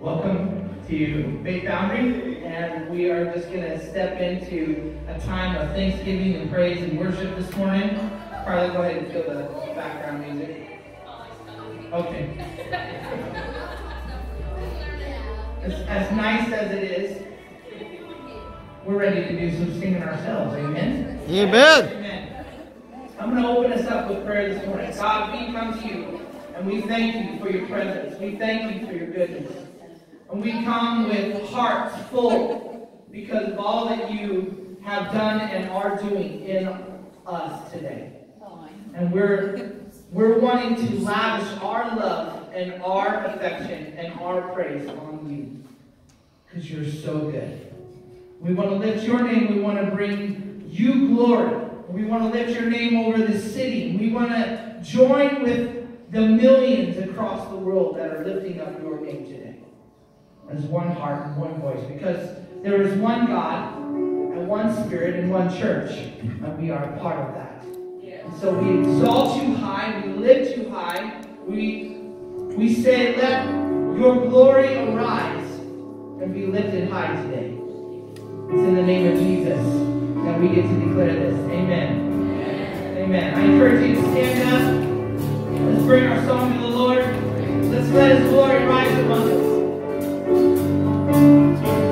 Welcome to Faith Foundry, and we are just going to step into a time of thanksgiving and praise and worship this morning. Carla, go ahead and feel the background music. Okay. As, as nice as it is, we're ready to do some singing ourselves. Amen? Amen. Amen. I'm going to open us up with prayer this morning. God, we come to you and we thank you for your presence. We thank you for your goodness. And we come with hearts full because of all that you have done and are doing in us today. And we're we're wanting to lavish our love and our affection and our praise on you. Because you're so good. We want to lift your name. We want to bring you glory. We want to lift your name over the city. We want to join with the millions across the world that are lifting up your name. As one heart and one voice. Because there is one God and one Spirit and one church. And we are part of that. And so we exalt you high. We lift you high. We, we say, let your glory arise and be lifted high today. It's in the name of Jesus that we get to declare this. Amen. Amen. Amen. I encourage you to stand up. Let's bring our song to the Lord. Let's let His glory rise among us. 静。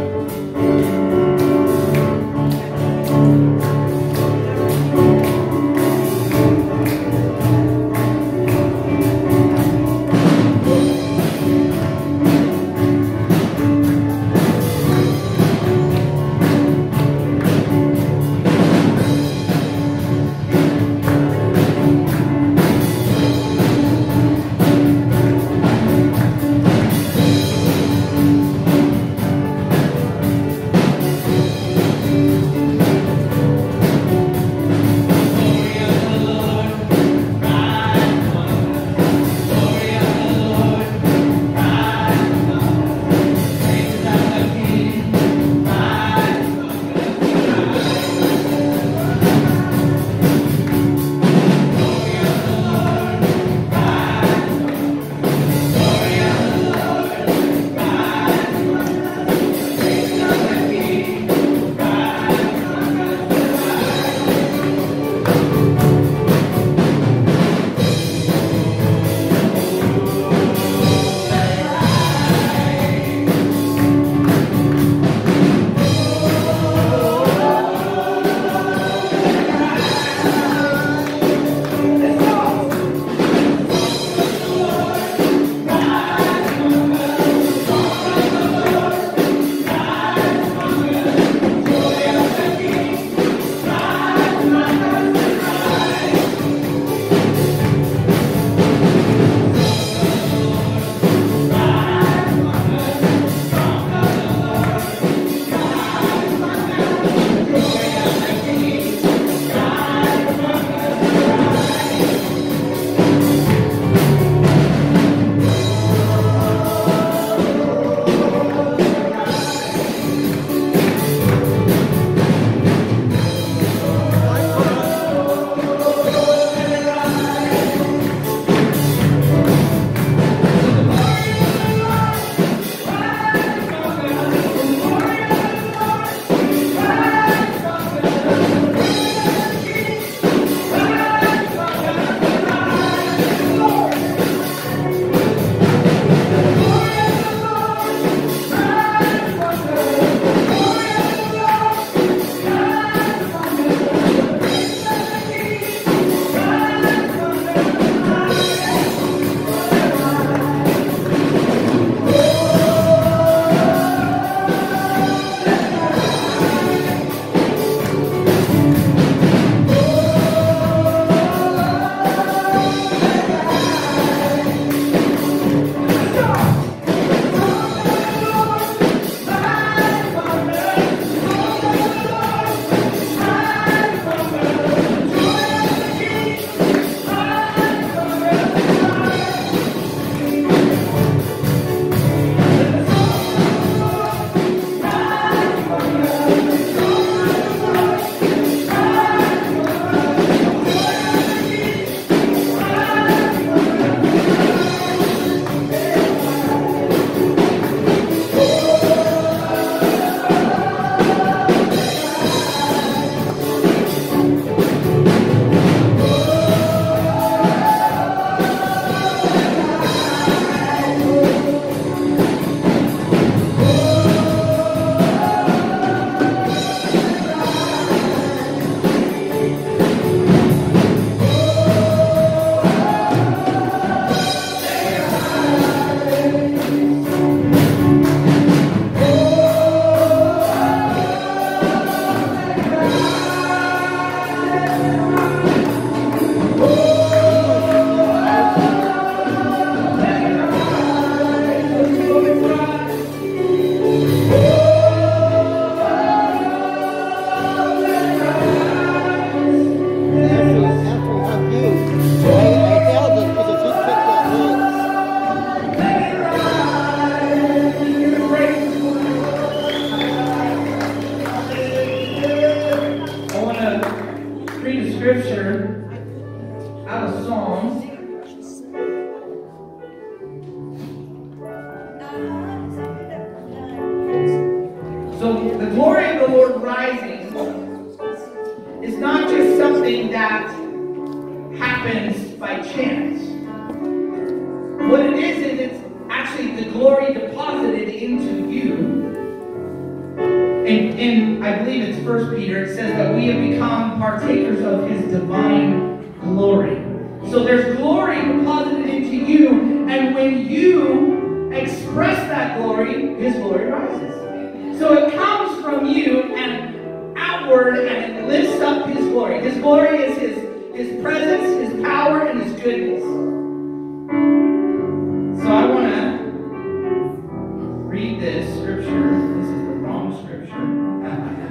become partakers of his divine glory. So there's glory deposited into you, and when you express that glory, his glory rises. So it comes from you and outward, and it lifts up his glory. His glory is his, his presence, his power, and his goodness. So I want to read this scripture. This is the wrong scripture.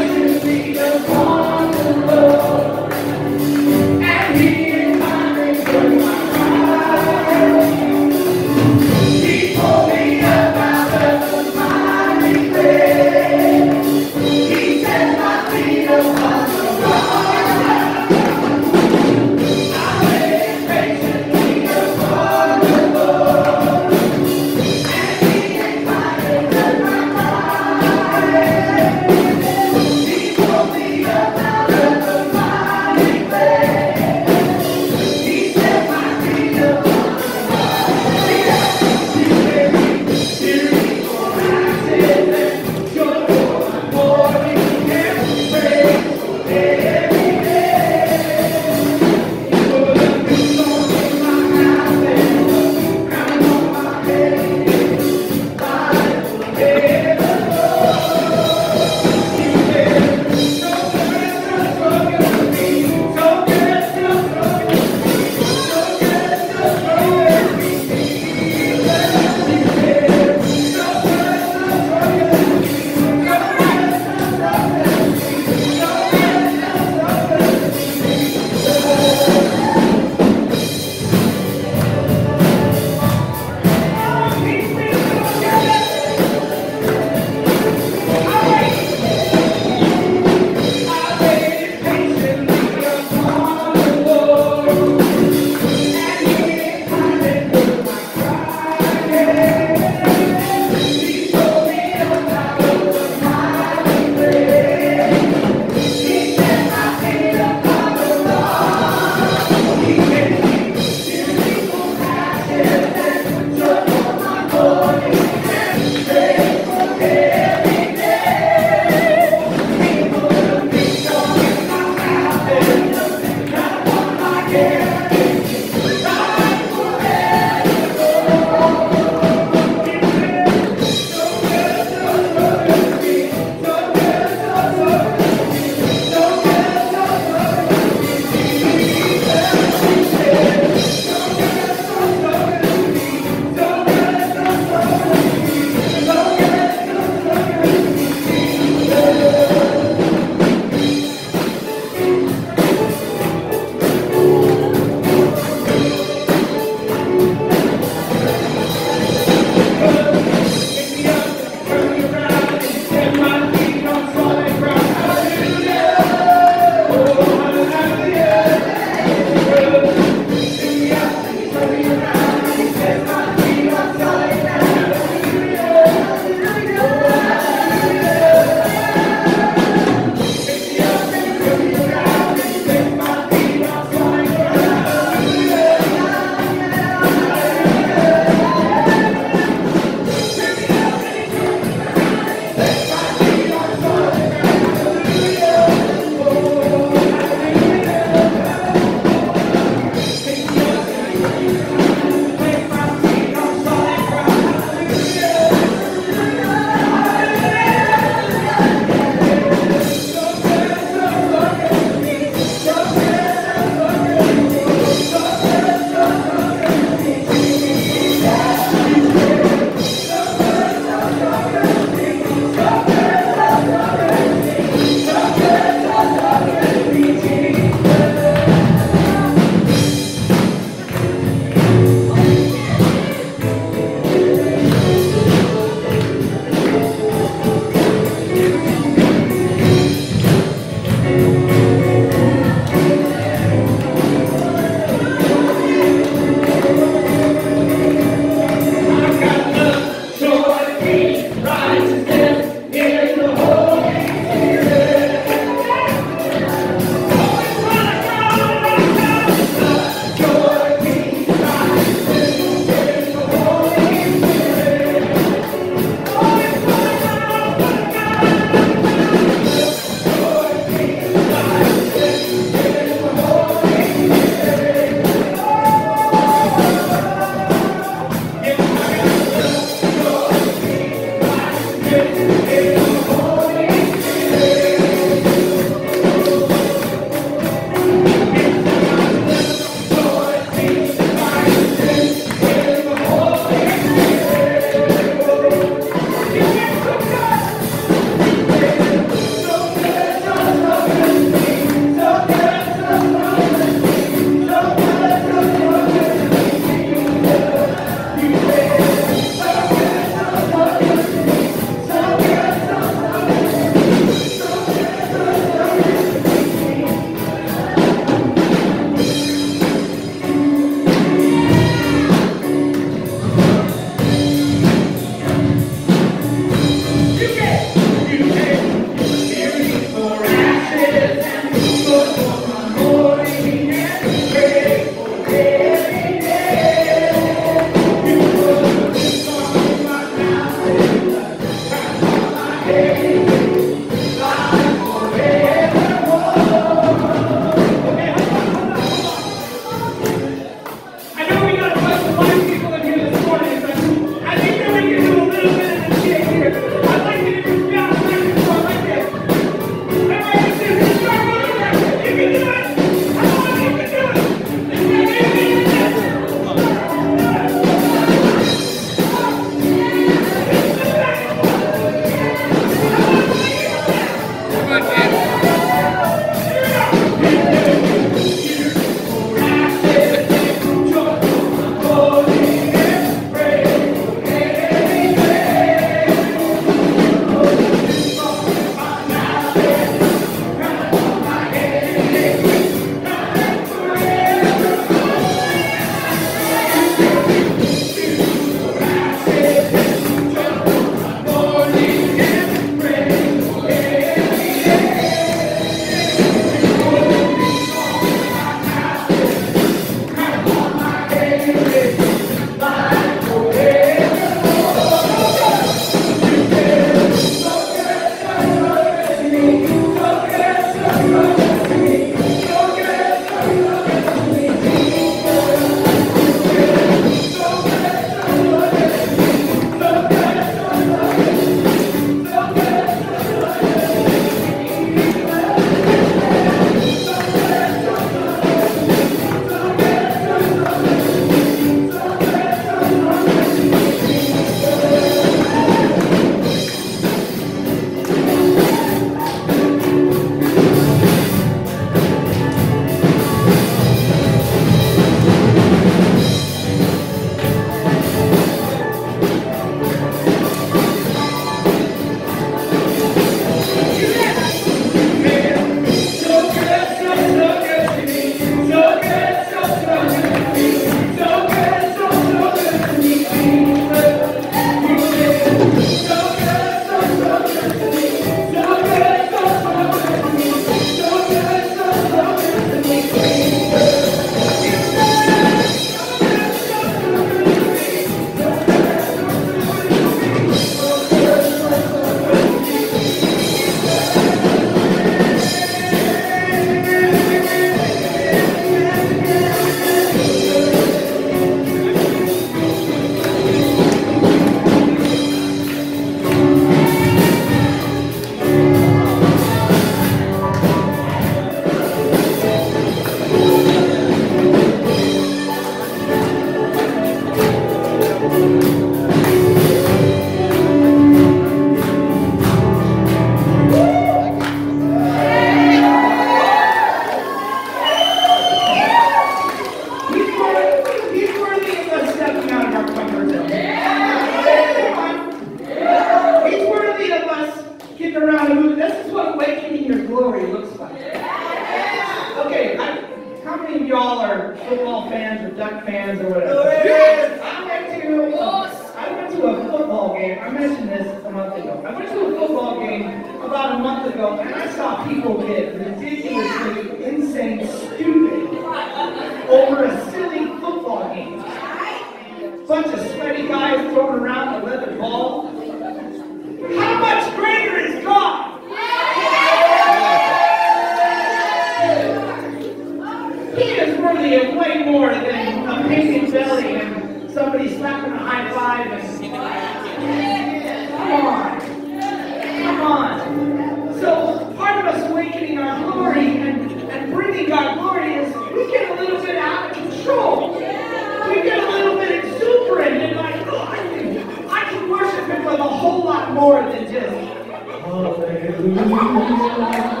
Yes. Oh, Hallelujah.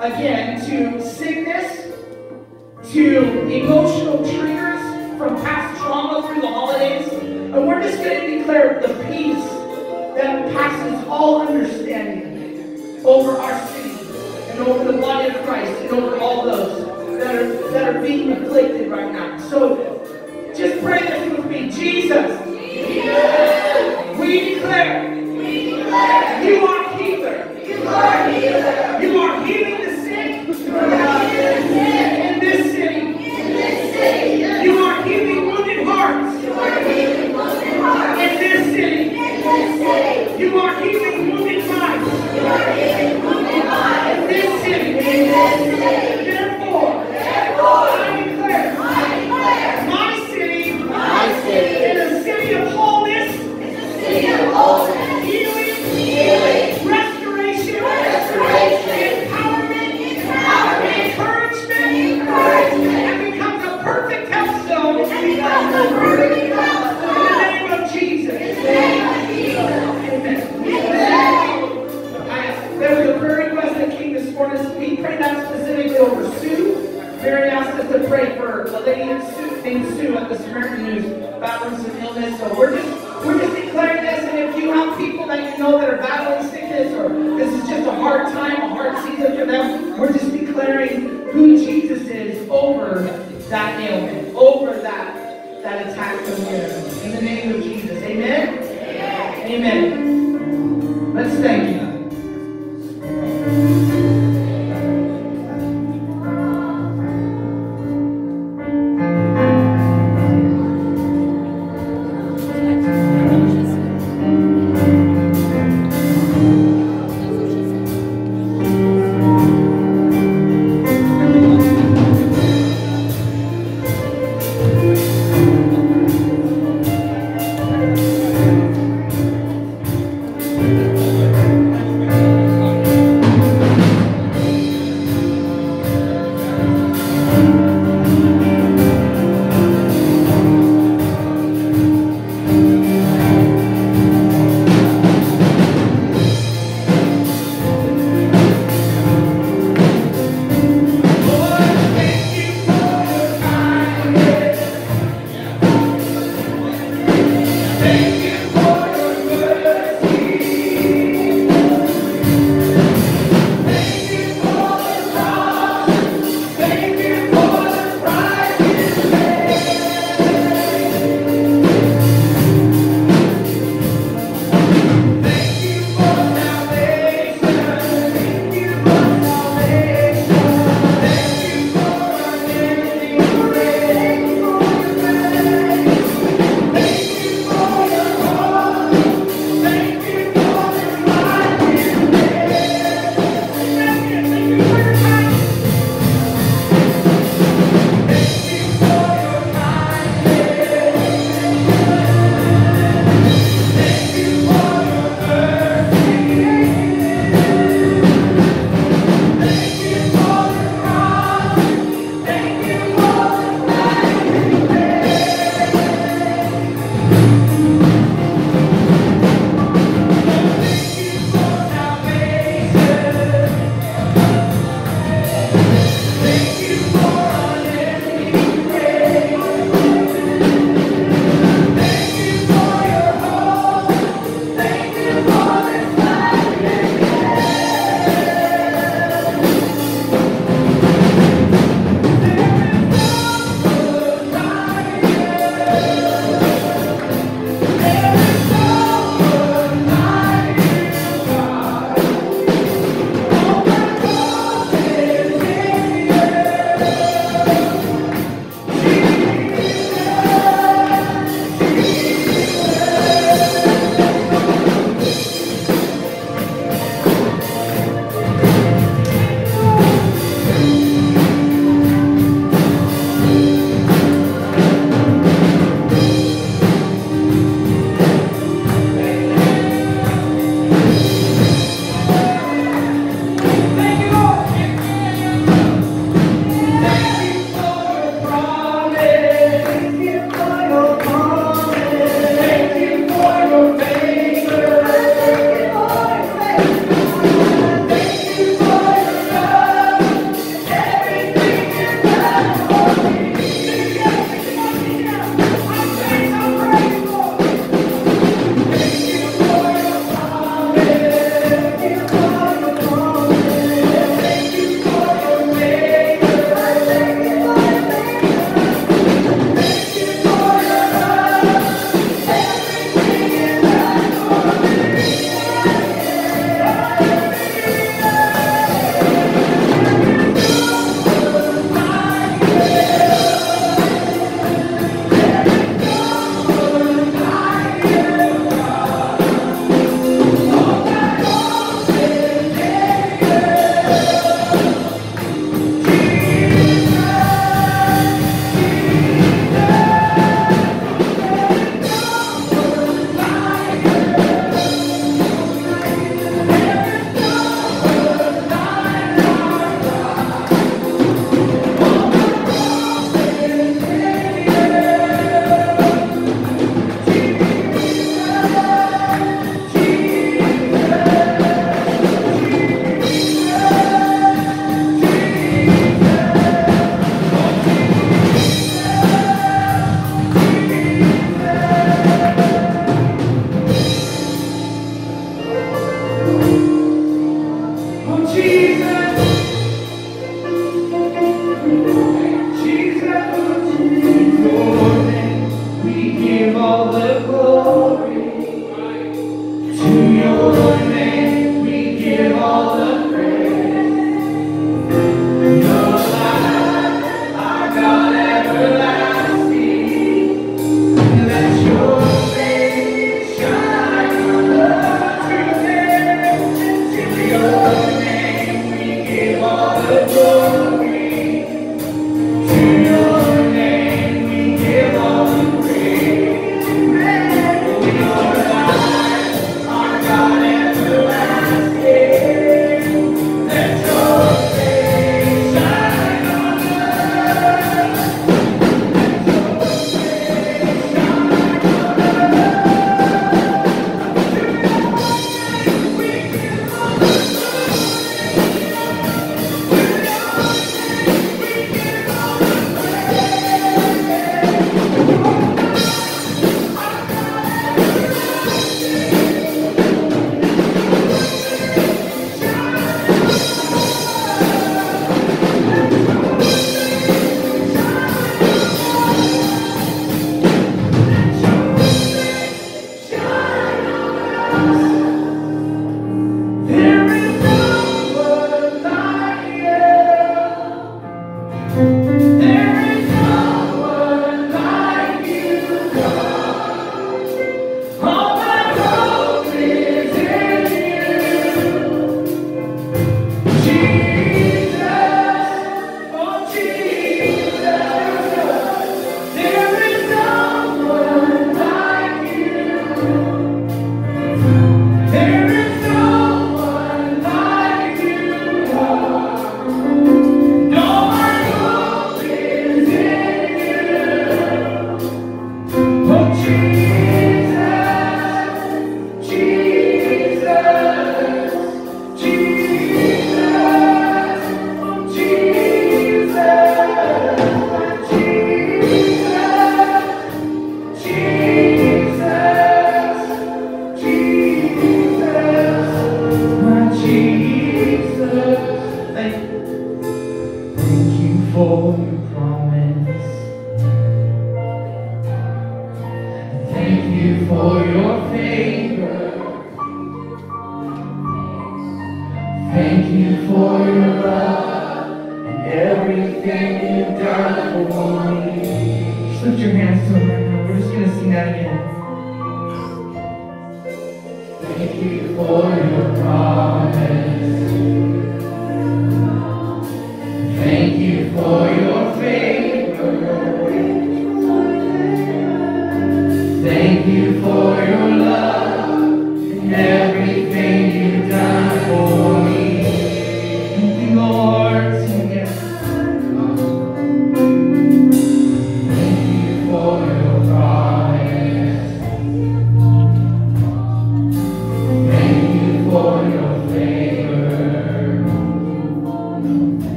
again, to sickness, to emotional triggers from past trauma through the holidays. And we're just going to declare the peace that passes all understanding over our city and over the body of Christ and over all those that are, that are being afflicted right now. So just pray this with me. Jesus, Jesus. we declare, we declare. You, are you are healer. You are healer. You are healer. Samaritan who's battling some illness. So we're just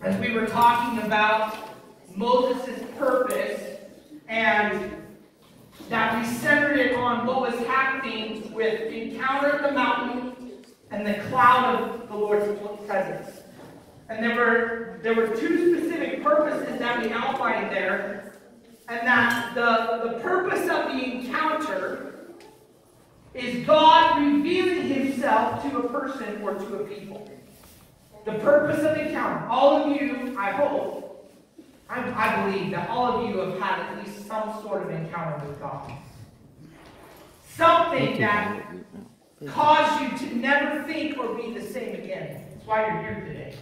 As we were talking about Moses' purpose and that we centered it on what was happening with the encounter at the mountain and the cloud of the Lord's presence. And there were there were two specific purposes that we outlined there, and that the, the purpose of the encounter is God revealing himself to a person or to a people. The purpose of the encounter. All of you, I hope, I, I believe that all of you have had at least some sort of encounter with God. Something that caused you to never think or be the same again. That's why you're here today.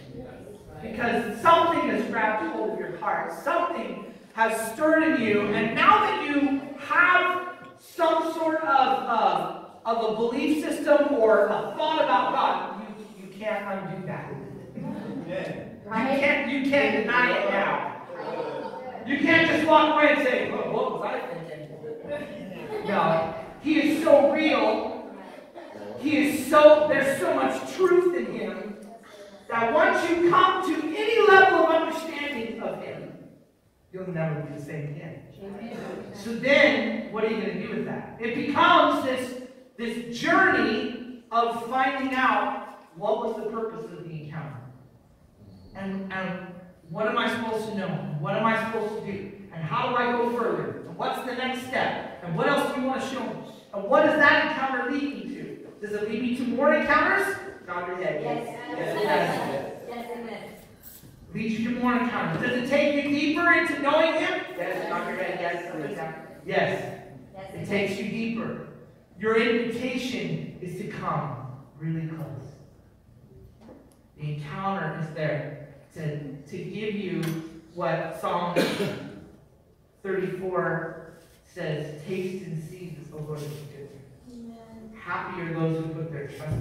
Because something has grabbed hold of your heart. Something has stirred in you. And now that you have some sort of, uh, of a belief system or a thought about God, you, you can't undo that. You can't, you can't deny it now. You can't just walk away and say, well, what was I thinking? No. He is so real. He is so, there's so much truth in him that once you come to any level of understanding of him, you'll never be the same again. So then, what are you going to do with that? It becomes this, this journey of finding out what was the purpose of the. And, and what am I supposed to know? What am I supposed to do? And how do I go further? And what's the next step? And what else do you want to show me? And what does that encounter lead me to? Does it lead me to more encounters? Nod your head. Yes. Yes, it does. Leads you to more encounters. Does it take you deeper into knowing Him? Yes. Nod your head. Yes. Yes. It takes you deeper. Your invitation is to come really close. The encounter is there to, to give you what Psalm 34 says, taste and see that the Lord is good. Happy are those who put their trust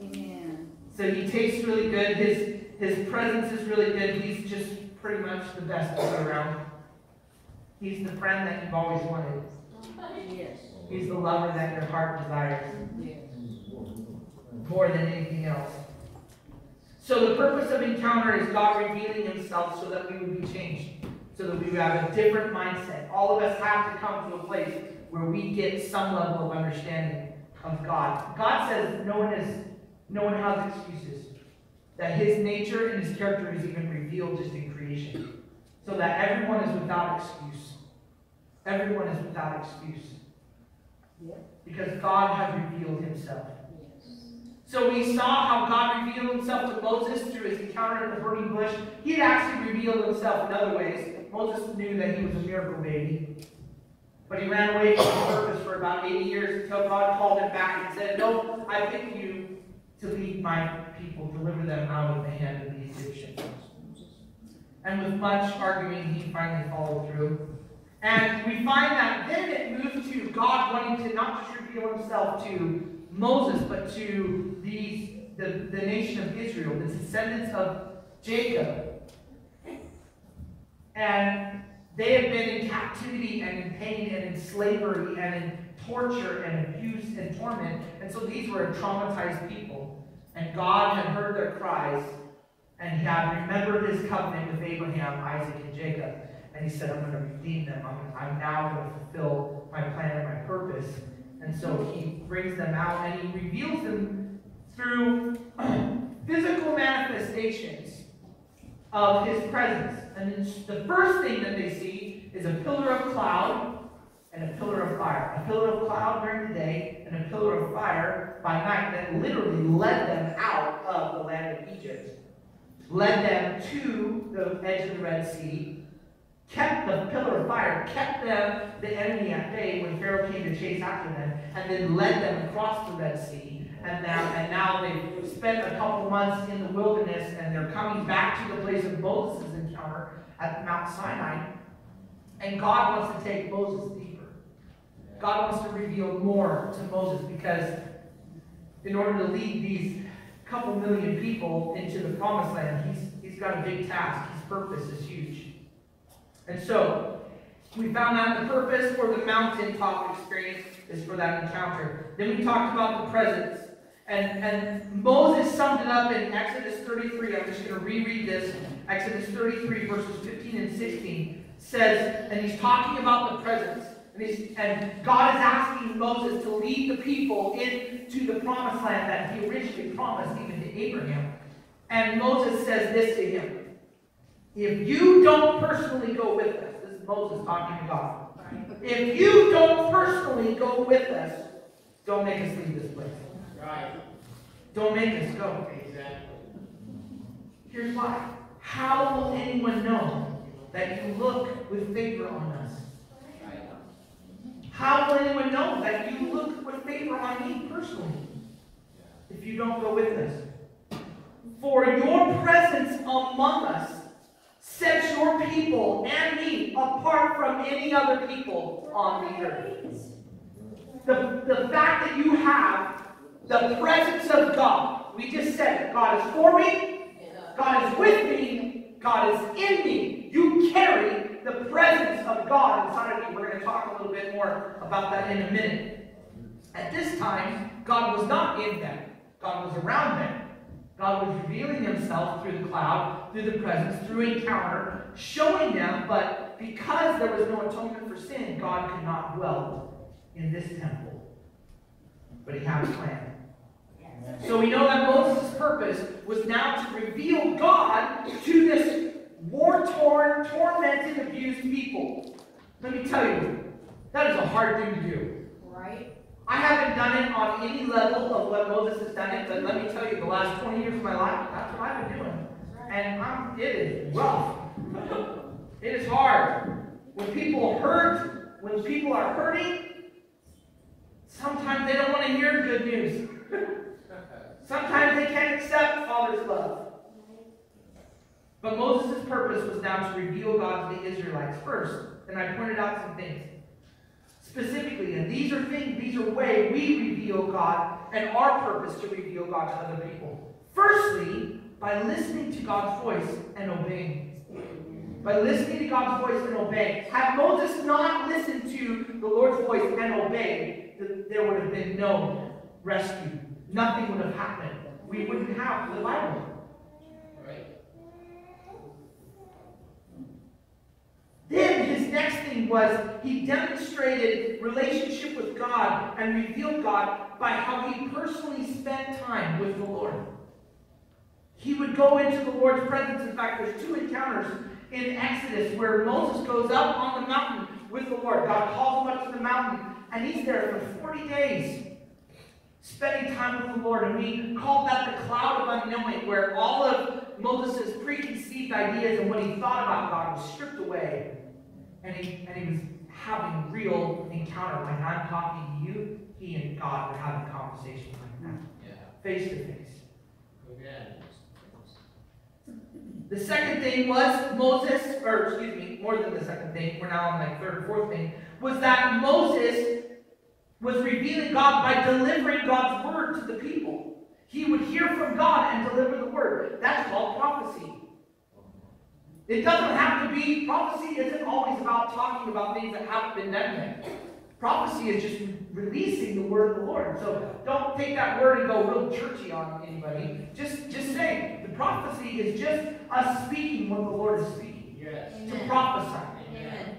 in him. Amen. So he tastes really good. His, his presence is really good. He's just pretty much the best around. He's the friend that you've always wanted. Yes. He's the lover that your heart desires Yes. more than anything else. So the purpose of encounter is God revealing himself so that we would be changed, so that we would have a different mindset. All of us have to come to a place where we get some level of understanding of God. God says no one is no one has excuses. That his nature and his character is even revealed just in creation. So that everyone is without excuse. Everyone is without excuse. Because God has revealed himself. So we saw how God revealed himself to Moses through his encounter at the burning bush. He had actually revealed himself in other ways. Moses knew that he was a miracle baby. But he ran away from his purpose for about 80 years until God called him back and said, No, I picked you to lead my people, deliver them out of the hand of the Egyptians. And with much arguing, he finally followed through. And we find that then it moved to God wanting to not just reveal himself to Moses, but to the, the nation of Israel, the descendants of Jacob. And they have been in captivity and in pain and in slavery and in torture and abuse and torment. And so these were traumatized people. And God had heard their cries and he had remembered his covenant with Abraham, Isaac, and Jacob. And he said, I'm going to redeem them. I'm, I'm now going to fulfill my plan and my purpose. And so he brings them out and he reveals them through physical manifestations of his presence. And the first thing that they see is a pillar of cloud and a pillar of fire. A pillar of cloud during the day and a pillar of fire by night that literally led them out of the land of Egypt, led them to the edge of the Red Sea, kept the pillar of fire, kept them, the enemy at bay when Pharaoh came to chase after them, and then led them across the Red Sea. And now, and now they've spent a couple months in the wilderness and they're coming back to the place of Moses' encounter at Mount Sinai. And God wants to take Moses deeper. God wants to reveal more to Moses because in order to lead these couple million people into the promised land, he's, he's got a big task. His purpose is huge. And so, we found out the purpose for the mountaintop experience is for that encounter. Then we talked about the presence. And, and Moses summed it up in Exodus 33. I'm just going to reread this. Exodus 33, verses 15 and 16 says, and he's talking about the presence. And, and God is asking Moses to lead the people into the promised land that he originally promised even to Abraham. And Moses says this to him If you don't personally go with us, this is Moses talking to God. If you don't personally go with us, don't make us leave this place. Right. Don't make us go. Exactly. Here's why. How will anyone know that you look with favor on us? How will anyone know that you look with favor on me personally if you don't go with us? For your presence among us sets your people and me apart from any other people on the earth. The, the fact that you have the presence of God, we just said it, God is for me, God is with me, God is in me. You carry the presence of God inside of you. We're going to talk a little bit more about that in a minute. At this time, God was not in them. God was around them. God was revealing himself through the cloud, through the presence, through encounter, showing them, but because there was no atonement for sin, God could not dwell in this temple. But he had a plan. So we know that Moses' purpose was now to reveal God to this war-torn, tormented, abused people. Let me tell you, that is a hard thing to do. Right? I haven't done it on any level of what Moses has done it, but let me tell you, the last 20 years of my life, that's what I've been doing. And I'm, it is rough. It is hard. When people hurt, when people are hurting, sometimes they don't want to hear good news. Sometimes they can't accept Father's love. But Moses' purpose was now to reveal God to the Israelites first. And I pointed out some things. Specifically, and these are things, these are way we reveal God and our purpose to reveal God to other people. Firstly, by listening to God's voice and obeying. By listening to God's voice and obeying. Had Moses not listened to the Lord's voice and obeyed, there would have been no rescue. Nothing would have happened. We wouldn't have the Bible. Right. Then his next thing was he demonstrated relationship with God and revealed God by how he personally spent time with the Lord. He would go into the Lord's presence. In fact, there's two encounters in Exodus where Moses goes up on the mountain with the Lord. God calls him up to the mountain, and he's there for 40 days spending time with the Lord. And we call that the cloud of unknowing, where all of Moses' preconceived ideas and what he thought about God was stripped away. And he, and he was having real encounter. Like I'm talking to you, he and God were having conversation like that. Face to face. The second thing was Moses, or excuse me, more than the second thing, we're now on like third or fourth thing, was that Moses was revealing God by delivering God's word to the people. He would hear from God and deliver the word. That's called prophecy. It doesn't have to be, prophecy isn't always about talking about things that haven't been done yet. Prophecy is just releasing the word of the Lord. So don't take that word and go real churchy on anybody. Just, just say the prophecy is just us speaking what the Lord is speaking. Yes. To prophesy. Amen.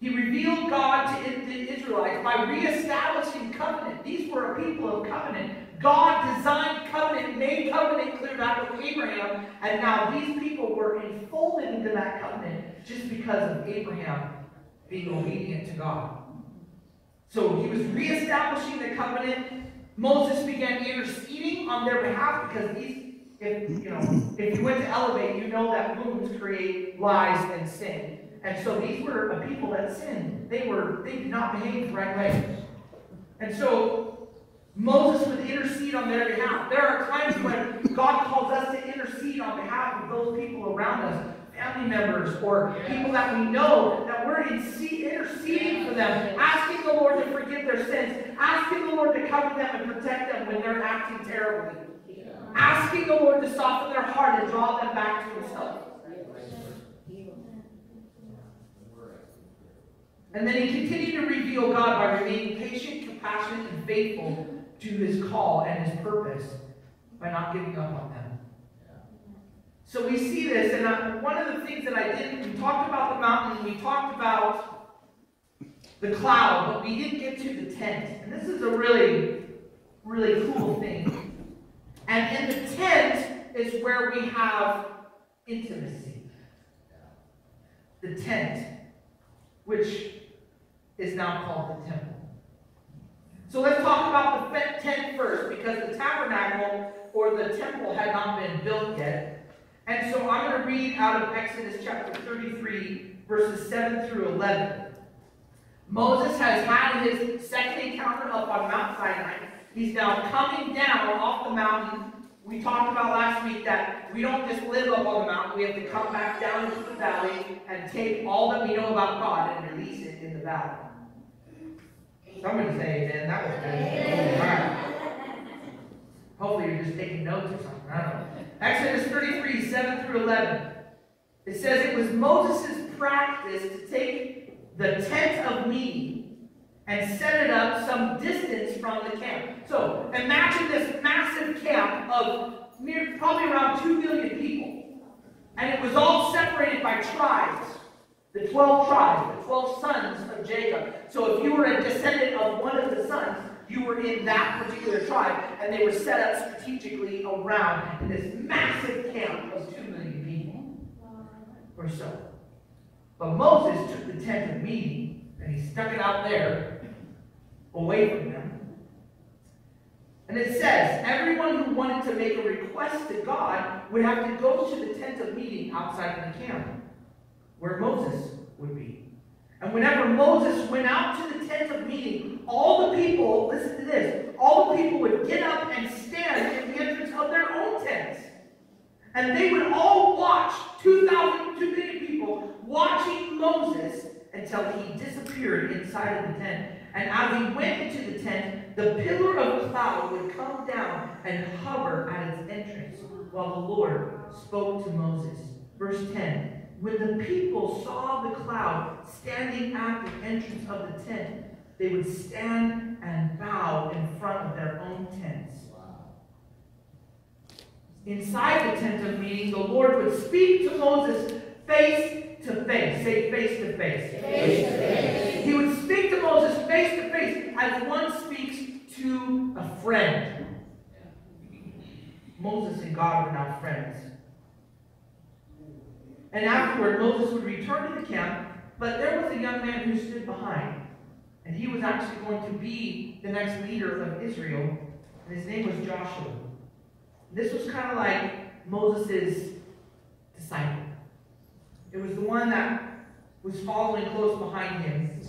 He revealed God to the Israelites by reestablishing covenant. These were a people of covenant. God designed covenant, made covenant clear back with Abraham, and now these people were enfolded into that covenant just because of Abraham being obedient to God. So he was reestablishing the covenant. Moses began interceding on their behalf because these, if you know, if you went to elevate, you know that wounds create lies and sin. And so these were a people that sinned. They were they did not behave the right way. And so Moses would intercede on their behalf. There are times when God calls us to intercede on behalf of those people around us, family members or people that we know, that we're interceding for them, asking the Lord to forgive their sins, asking the Lord to cover them and protect them when they're acting terribly, asking the Lord to soften their heart and draw them back to Himself. And then he continued to reveal God by remaining patient, compassionate, and faithful to his call and his purpose by not giving up on them. So we see this, and I, one of the things that I did, we talked about the mountain, we talked about the cloud, but we didn't get to the tent. And this is a really, really cool thing. And in the tent is where we have intimacy. The tent, which is now called the temple. So let's talk about the tent first, because the tabernacle or the temple had not been built yet. And so I'm going to read out of Exodus chapter 33, verses 7 through 11. Moses has had his second encounter up on Mount Sinai. He's now coming down off the mountain. We talked about last week that we don't just live up on the mountain, we have to come back down into the valley and take all that we know about God and release it in the valley. Somebody say amen. That was good. All right. Hopefully you're just taking notes or something. I don't know. Exodus 33, 7 through 11. It says it was Moses' practice to take the tent of meeting and set it up some distance from the camp. So imagine this massive camp of near, probably around 2 million people. And it was all separated by tribes. The 12 tribes, the 12 sons of Jacob. So if you were a descendant of one of the sons, you were in that particular tribe, and they were set up strategically around this massive camp of 2 million people or so. But Moses took the tent of meeting and he stuck it out there away from them. And it says, everyone who wanted to make a request to God would have to go to the tent of meeting outside of the camp where Moses would be. And whenever Moses went out to the tent of meeting, all the people, listen to this, all the people would get up and stand in the entrance of their own tents. And they would all watch, 2,000, 2 million people, watching Moses until he disappeared inside of the tent. And as he went into the tent, the pillar of cloud would come down and hover at its entrance while the Lord spoke to Moses. Verse 10 When the people saw the cloud standing at the entrance of the tent, they would stand and bow in front of their own tents. Inside the tent of meeting, the Lord would speak to Moses face to face. Say face to face. Face to face. He would speak to Moses face to face as one speaks to a friend. Moses and God were now friends. And afterward, Moses would return to the camp, but there was a young man who stood behind. And he was actually going to be the next leader of Israel. And his name was Joshua. This was kind of like Moses' disciple. It was the one that was following close behind him.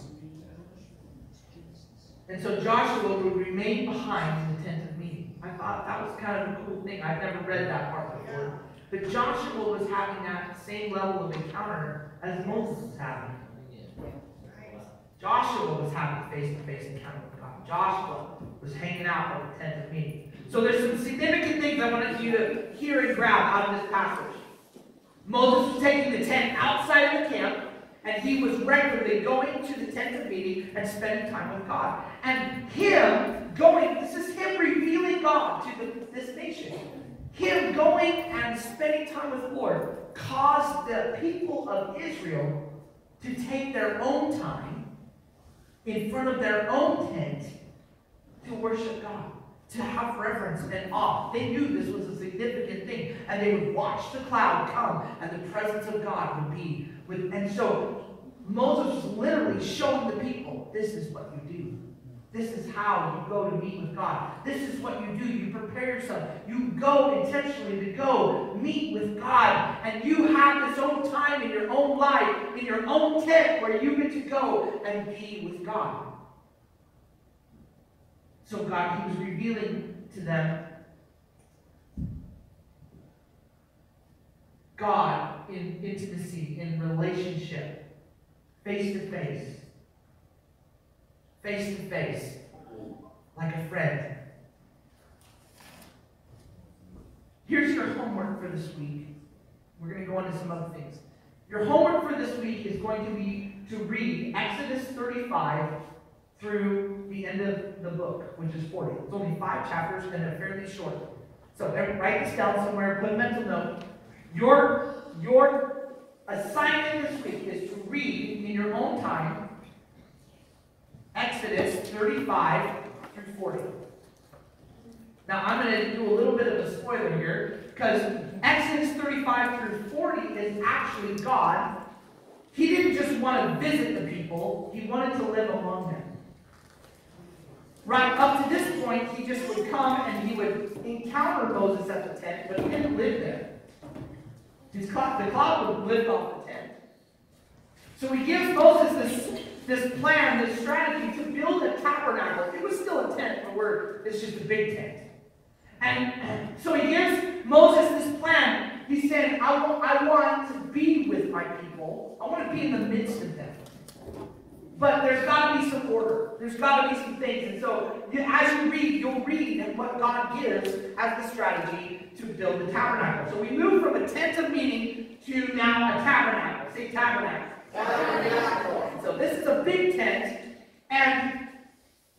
And so Joshua would remain behind in the tent of meeting. I thought that was kind of a cool thing. I've never read that part before. But Joshua was having that same level of encounter as Moses was having. Joshua was having a face-to-face encounter with God. Joshua was hanging out at the tent of meeting. So there's some significant things I wanted you to hear and grab out of this passage. Moses was taking the tent outside of the camp, and he was regularly going to the tent of meeting and spending time with God. And him going, this is him revealing God to the, this nation. Him going and spending time with the Lord caused the people of Israel to take their own time in front of their own tent to worship God to have reverence and awe. They knew this was a significant thing. And they would watch the cloud come and the presence of God would be with. And so Moses was literally showing the people, this is what you do. This is how you go to meet with God. This is what you do. You prepare yourself. You go intentionally to go meet with God. And you have this own time in your own life, in your own tent, where you get to go and be with God. So God, he was revealing to them God in intimacy, in relationship, face to face, face to face, like a friend. Here's your homework for this week. We're going to go into some other things. Your homework for this week is going to be to read Exodus 35 through the end of the book, which is 40. It's only five chapters and they're fairly short. So write this down somewhere, put a mental note. Your, your assignment this week is to read in your own time Exodus 35 through 40. Now, I'm going to do a little bit of a spoiler here because Exodus 35 through 40 is actually God. He didn't just want to visit the people, He wanted to live among them. Right up to this point, he just would come and he would encounter Moses at the tent, but he didn't live there. His cloud, the cloud would lift off the tent. So he gives Moses this, this plan, this strategy to build a tabernacle. It was still a tent, but we're, it's just a big tent. And so he gives Moses this plan. He's saying, I want, I want to be with my people. I want to be in the midst of them. But there's got to be some order. There's got to be some things. And so as you read, you'll read what God gives as the strategy to build the tabernacle. So we move from a tent of meeting to now a tabernacle. Say tabernacle. Tabernacle. So this is a big tent. And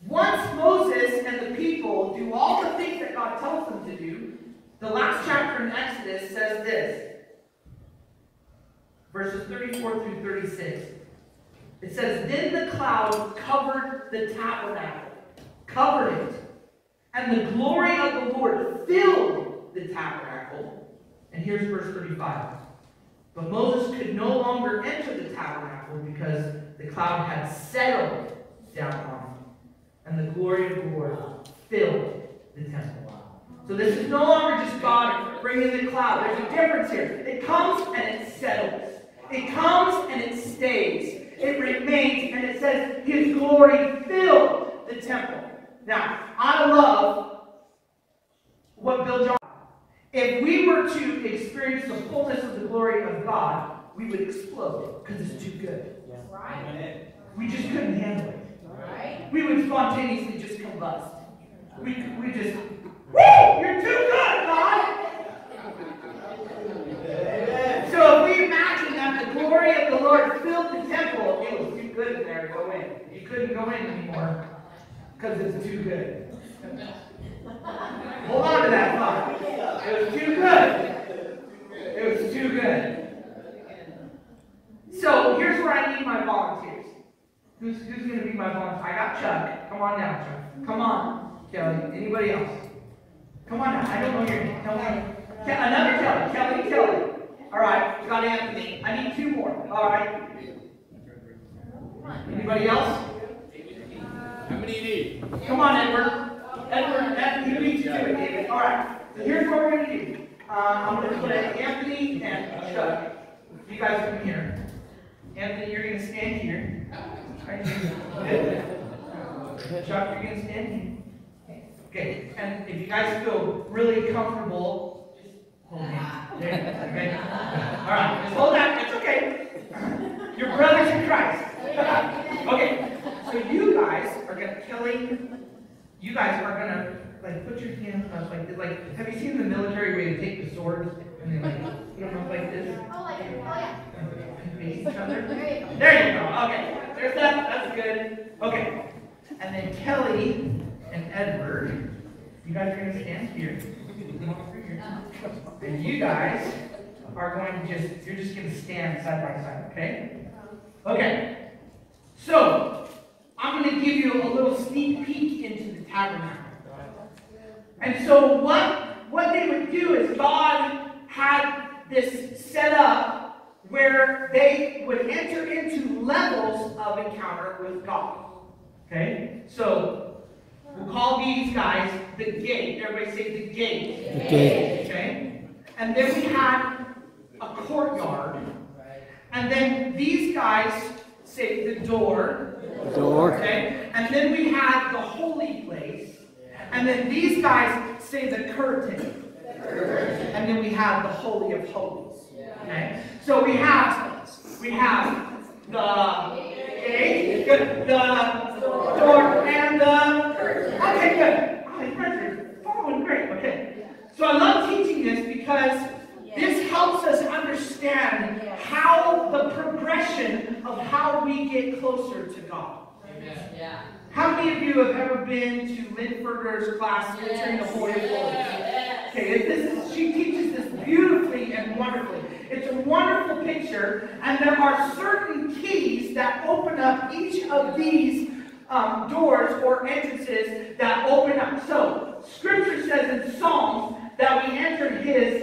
once Moses and the people do all the things that God tells them to do, the last chapter in Exodus says this. Verses 34 through 36. It says, Then the cloud covered the tabernacle, covered it, and the glory of the Lord filled the tabernacle. And here's verse 35. But Moses could no longer enter the tabernacle because the cloud had settled down on him, and the glory of the Lord filled the temple. So this is no longer just God bringing the cloud. There's a difference here. It comes and it settles. It comes and it stays it remains, and it says his glory filled the temple. Now, I love what Bill John. If we were to experience the fullness of the glory of God, we would explode because it's too good. Right. We just couldn't handle it. Right. We would spontaneously just combust. We, we just, woo! You're too good, God! So if we imagine that the glory of the Lord filled the temple, it was too good in there to go in. You couldn't go in anymore because it's too good. Hold on to that thought. It was too good. It was too good. So here's where I need my volunteers. Who's, who's going to be my volunteer? I got Chuck. Come on down, Chuck. Come on, Kelly. Anybody else? Come on down. I don't know your name. One. Ke- Another Kelly. Kelly, Kelly. All right. Got Anthony. I need two more. All right. Anybody else? How many you need? Come on, Edward. Edward, Edward, you need to do it, David. All right. So here's what we're going to do. Uh, I'm going to put Anthony and Chuck. You guys come here. Anthony, you're going to stand here. Right. Chuck, you're going to stand here. Okay. And if you guys feel really comfortable, just hold hands. There. Okay. All right. Just hold that. It's okay. Your brothers in Christ. okay. So you guys are going to killing you guys are gonna like put your hands up like like have you seen the military where they take the swords and they like put them up like this? Oh, like, oh, yeah. face each other? There you go. There you go. Okay. There's that. That's good. Okay. And then Kelly and Edward, you guys are gonna stand here. Here. And you guys are going to just you're just gonna stand side by side, okay? Okay. So I'm going to give you a little sneak peek into the tabernacle. And so what what they would do is God had this set up where they would enter into levels of encounter with God. Okay? So we'll call these guys the gate. Everybody say the gate. The gate. Okay? And then we had a courtyard. And then these guys say the door. Door. Okay? And then we had the holy place. And then these guys say the curtain. And then we have the holy of holies. Okay? So we have we have the gate, the door, and the curtain. Okay, good. Oh, you following great. Okay. So I love teaching this because this helps us understand how the progression of how we get closer to God. How many of you have ever been to Lynn Ferger's class, Entering the Holy of Holies? Okay, this is, she teaches this beautifully and wonderfully. It's a wonderful picture, and there are certain keys that open up each of these um, doors or entrances that open up. So, Scripture says in Psalms that we enter His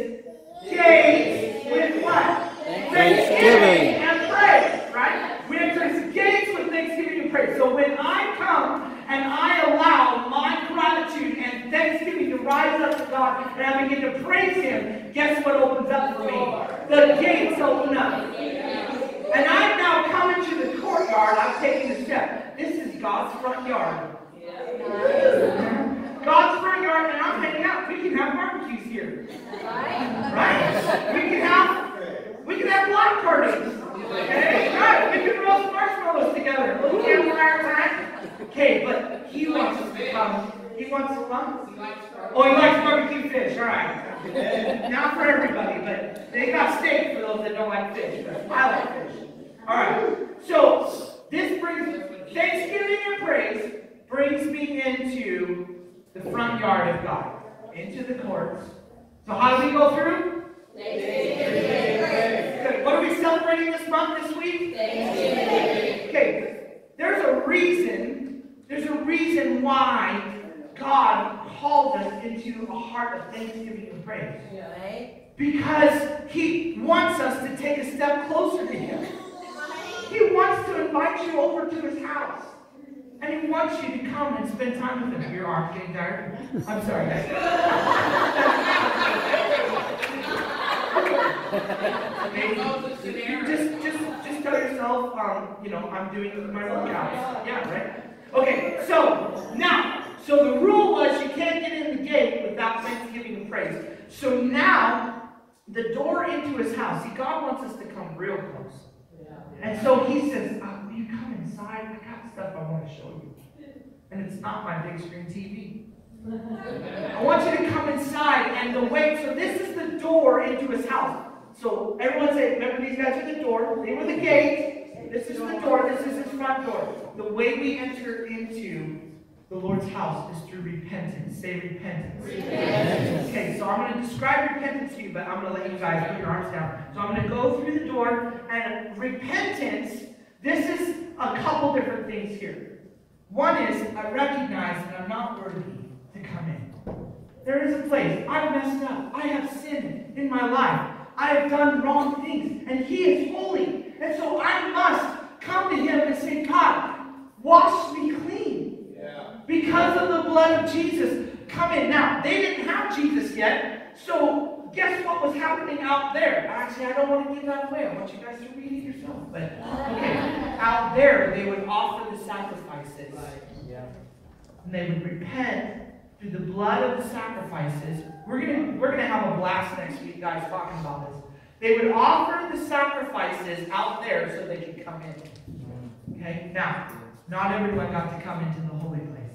not everyone got to come into the holy place.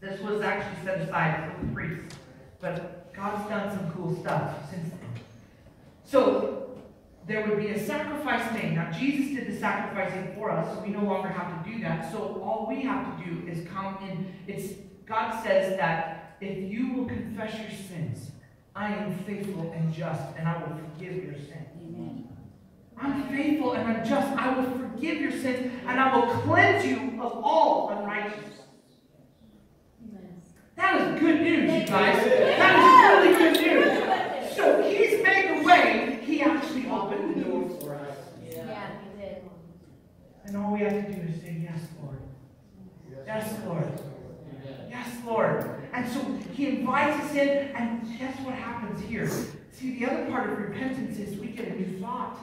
This was actually set aside for the priests. But God's done some cool stuff since then. So there would be a sacrifice made. Now Jesus did the sacrificing for us, so we no longer have to do that. So all we have to do is come in. It's God says that if you will confess your sins, I am faithful and just, and I will forgive your sin. Amen. I'm faithful and I'm just. I will forgive your sins, and I will cleanse you of all unrighteousness. That is good news, you guys. That is really good news. So he's made the way. He actually opened the door for us. Yeah, he did. And all we have to do is say, Yes, Lord. Yes, Lord. Yes, Lord. And so he invites us in, and guess what happens here? See, the other part of repentance is we get a new thought.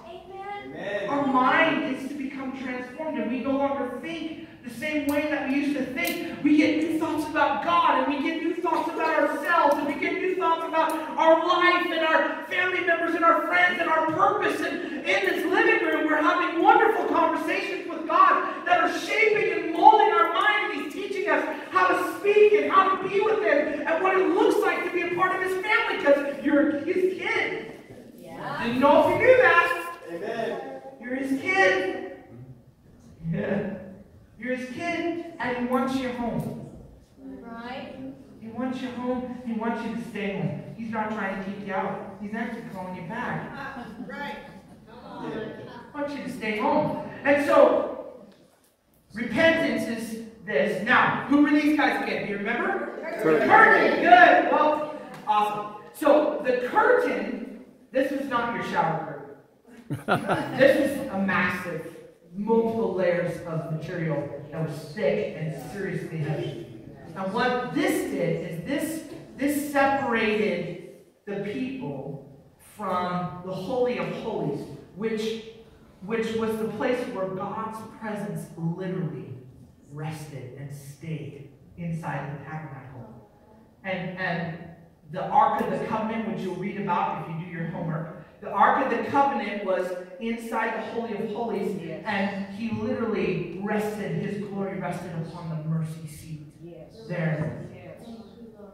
Amen. Our mind is to become transformed, and we no longer think the same way that we used to think. We get new thoughts about God, and we get new thoughts about ourselves, and we get new thoughts about our life, and our family members, and our friends, and our purpose. And in this living room, we're having wonderful conversations with God that are shaping and molding our mind. He's teaching us how to speak and how to be with Him, and what it looks like to be a part of His family, because you're His kid. Yeah. Didn't know if you knew that. Amen. You're His kid. Yeah. You're his kid, and he wants you home. Right? He wants you home. He wants you to stay home. He's not trying to keep you out. He's actually calling you back. Ah, right. Come on. He wants you to stay home. And so, repentance is this. Now, who were these guys again? Do you remember? Curtain. curtain. Good. Well, awesome. So, the curtain, this was not your shower curtain. this is a massive multiple layers of material that was thick and seriously heavy. And what this did is this, this separated the people from the Holy of Holies, which, which was the place where God's presence literally rested and stayed inside the tabernacle. And, and the Ark of the Covenant, which you'll read about if you do your homework, the Ark of the Covenant was inside the Holy of Holies, yes. and he literally rested, his glory rested upon the mercy seat yes. there. Yes.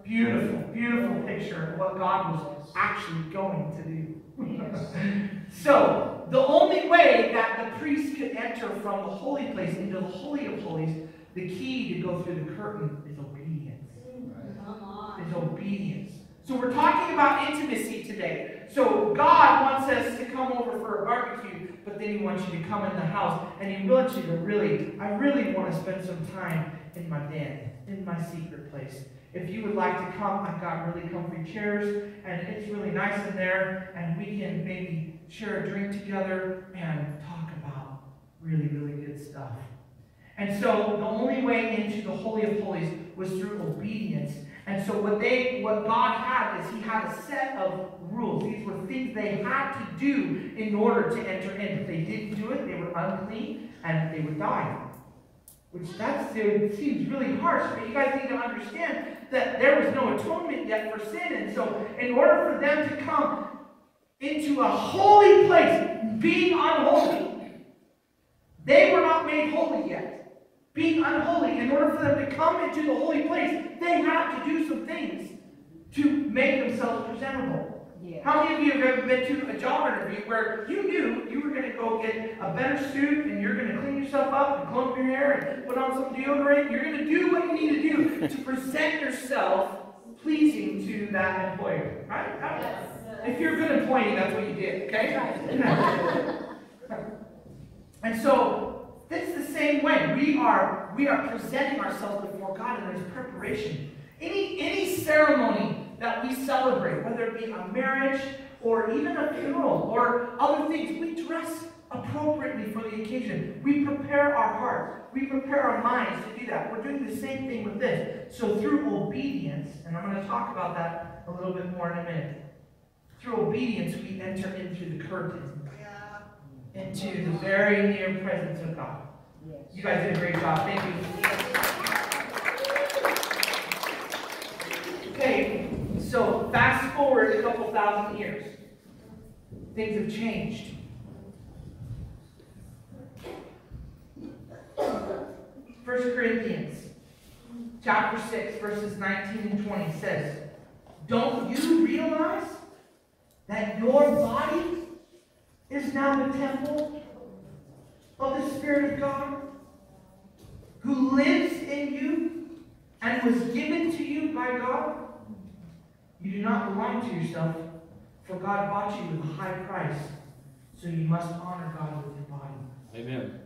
Beautiful, beautiful picture of what God was actually going to do. so, the only way that the priest could enter from the holy place into the Holy of Holies, the key to go through the curtain is obedience. Right. Is obedience. So we're talking about intimacy today. So God wants us to come over for a barbecue, but then He wants you to come in the house, and He wants you to really, I really want to spend some time in my den, in my secret place. If you would like to come, I've got really comfy chairs, and it's really nice in there, and we can maybe share a drink together and talk about really, really good stuff. And so the only way into the Holy of Holies was through obedience and so what they what God had is he had a set of rules. These were things they had to do in order to enter in. If they didn't do it, they were unclean and they would die. Which that seems really harsh, but you guys need to understand that there was no atonement yet for sin. And so in order for them to come into a holy place, being unholy, they were not made holy yet. Being unholy. In order for them to come into the holy place, they have to do some things to make themselves presentable. Yeah. How many of you have ever been to a job interview where you knew you were going to go get a better suit and you're going to clean yourself up and comb your hair and put on some deodorant? You're going to do what you need to do to present yourself pleasing to that employer, right? If you're a good employee, that's what you did, okay? and so it's the same way. We are we are presenting ourselves before God, and there's preparation. Any any ceremony that we celebrate, whether it be a marriage or even a funeral or other things, we dress appropriately for the occasion. We prepare our hearts. We prepare our minds to do that. We're doing the same thing with this. So through obedience, and I'm going to talk about that a little bit more in a minute. Through obedience, we enter into the curtain, into the very near presence of God. You guys did a great job. Thank you. Okay, so fast forward a couple thousand years. Things have changed. First Corinthians chapter 6, verses 19 and 20 says, Don't you realize that your body is now the temple of the Spirit of God, who lives in you and was given to you by God? You do not belong to yourself, for God bought you with a high price, so you must honor God with your body. Amen.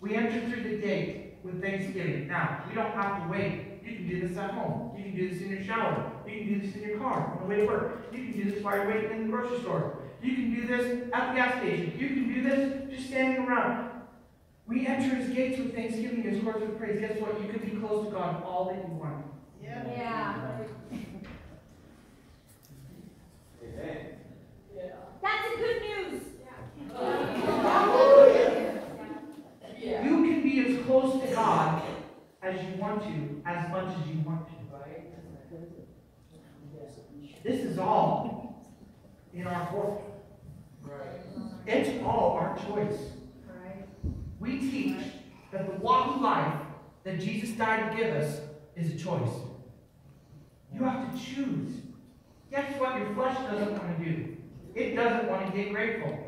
We enter through the gate with thanksgiving. Now, we don't have to wait. You can do this at home. You can do this in your shower. You can do this in your car on the way to work. You can do this while you're waiting in the grocery store. You can do this at the gas station. You can do this just standing around. We enter his gates with thanksgiving, his courts with praise. Guess what? You can be close to God all that you want. Yeah. That's the good news. You can be as close to God as you want to, as much as you want to. This is all in our court. It's all our choice. We teach that the walk of life that Jesus died to give us is a choice. You have to choose. Guess what your flesh doesn't want to do? It doesn't want to get grateful.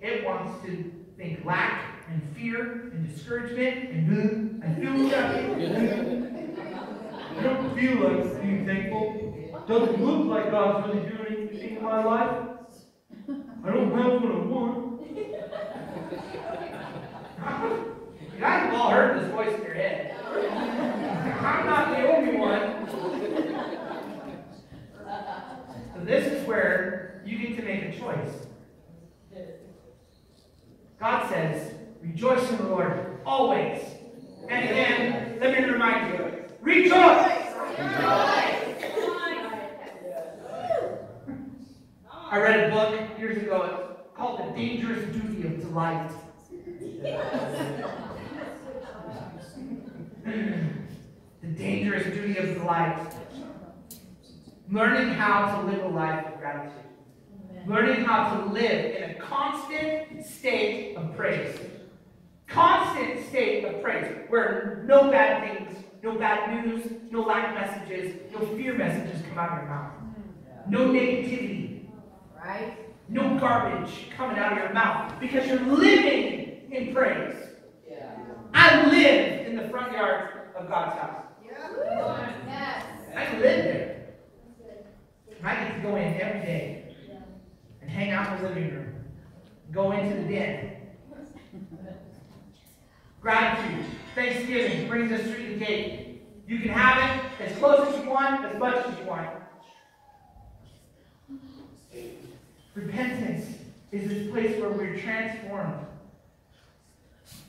It wants to think lack and fear and discouragement and "Ugh, I feel nothing. I don't feel like being thankful. Doesn't look like God's really doing anything in my life. I don't have what I want. You guys have all heard this voice in your head. I'm not the only one. So this is where you get to make a choice. God says, rejoice in the Lord always. And again, let me remind you, rejoice! I read a book years ago called The Dangerous Duty of Delight. the dangerous duty of delight. Learning how to live a life of gratitude. Learning how to live in a constant state of praise. Constant state of praise, where no bad things, no bad news, no lack messages, no fear messages come out of your mouth. No negativity, Right? No garbage coming out of your mouth because you're living in praise. I live in the front yard of God's house. Yes. I can live there. I get to go in every day and hang out in the living room, go into the den. Gratitude, thanksgiving brings us through the gate. You can have it as close as you want, as much as you want. Repentance is this place where we're transformed.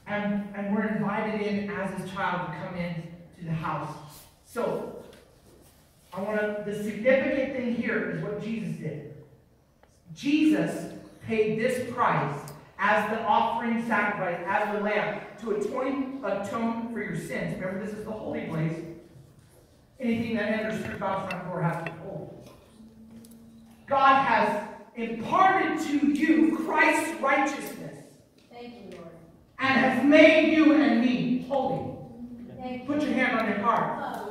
And, and we're invited in as his child to come in to the house. So, I want to, the significant thing here is what Jesus did. Jesus paid this price as the offering sacrifice, as the lamb, to atone, atone for your sins. Remember, this is the holy place. Anything that enters through God's front door has to be holy. God has imparted to you Christ's righteousness Thank you, Lord. and has made you and me holy. You. Put your hand on your heart.